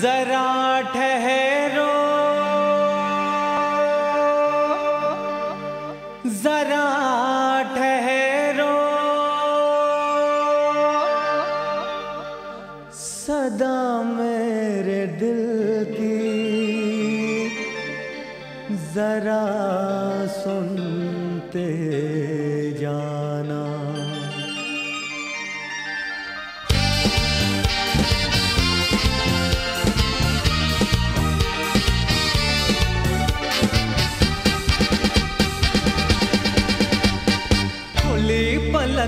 जरा ठहरो। जरा ठहरो। सदा मेरे दिल की जरा सुनते जाना।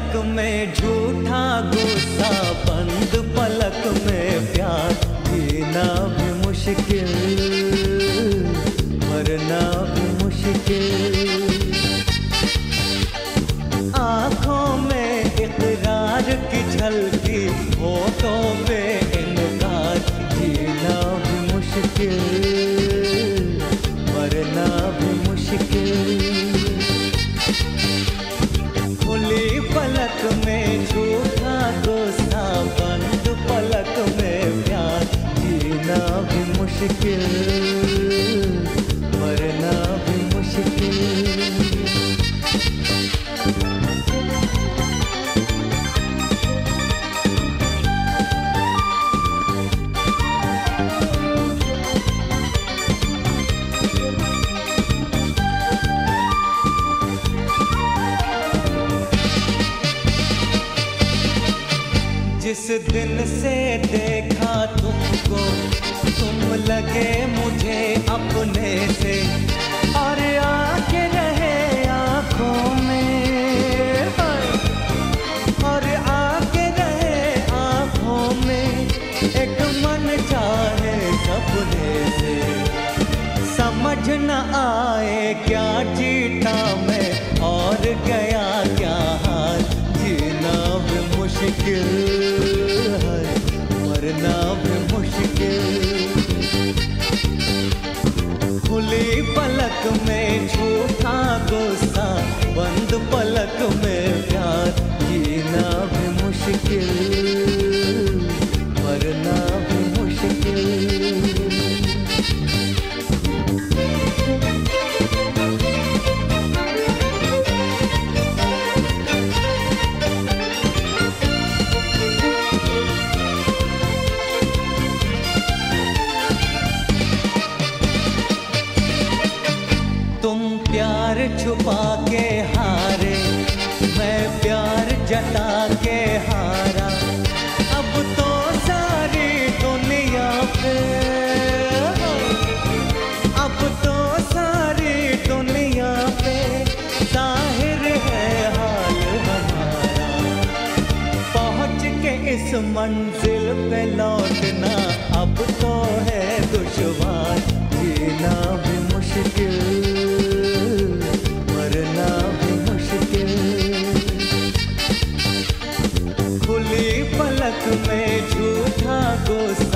पलक में झूठा गुस्सा, बंद पलक में प्यार। जीना भी मुश्किल, मरना भी मुश्किल। आँखों में इकरार की झलकी, होठों मुश्किल मरना भी मुश्किल। जिस दिन से देखा तुमको तुम लगे मुझे अपने से। और आके रहे आँखों में। और आके रहे आँखों में। एक मन चाहे सपने से। समझ न आए क्या जीता मैं। और गया क्या हाल। जीना भी मुश्किल है। मरना भी मुश्किल पलक में प्यार छुपा के हारे, मैं प्यार जता के हारा। अब तो सारी दुनिया पे, अब तो सारी दुनिया पे ज़ाहिर है हाल हमारा। पहुँच के इस मंजिल पे लौटना अब तो है दुश्वार, जीना भी você.